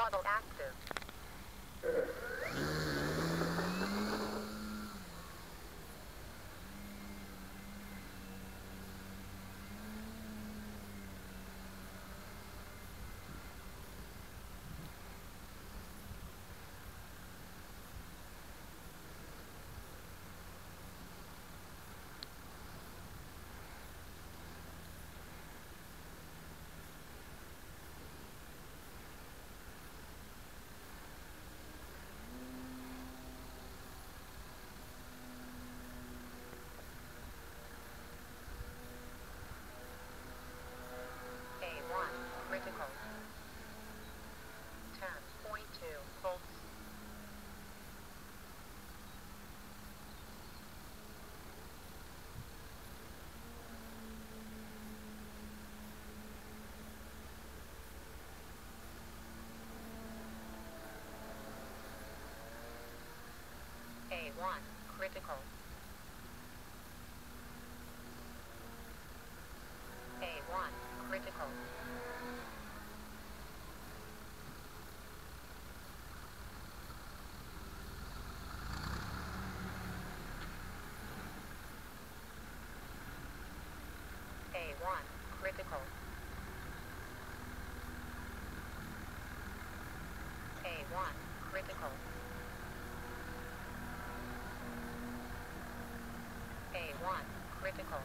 Throttle active. A1 critical. 10.2 volts. A1 critical. A1 critical. A1 critical. A1 critical. A1 critical.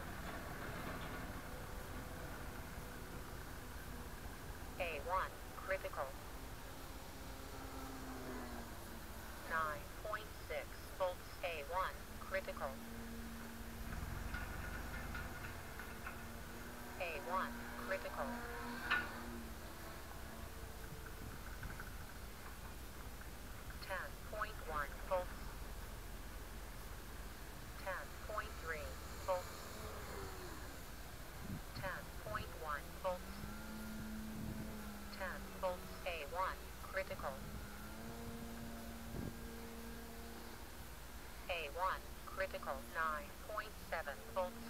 A1 critical. 9.6 volts A1 critical. A1 critical. Ten point one volts. Ten point three volts. Ten point one volts. Ten volts A1 critical. A1 critical nine point seven volts.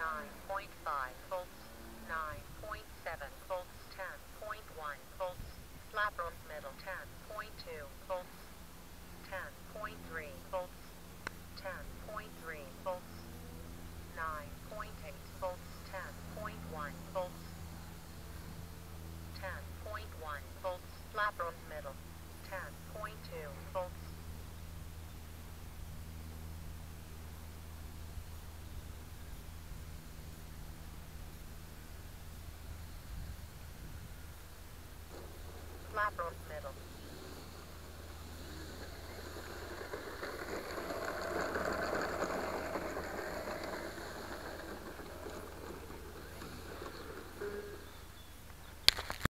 Nine point five volts. Nine point seven volts. Ten point one volts. Flapper middle ten point two volts. Ten point three two. Both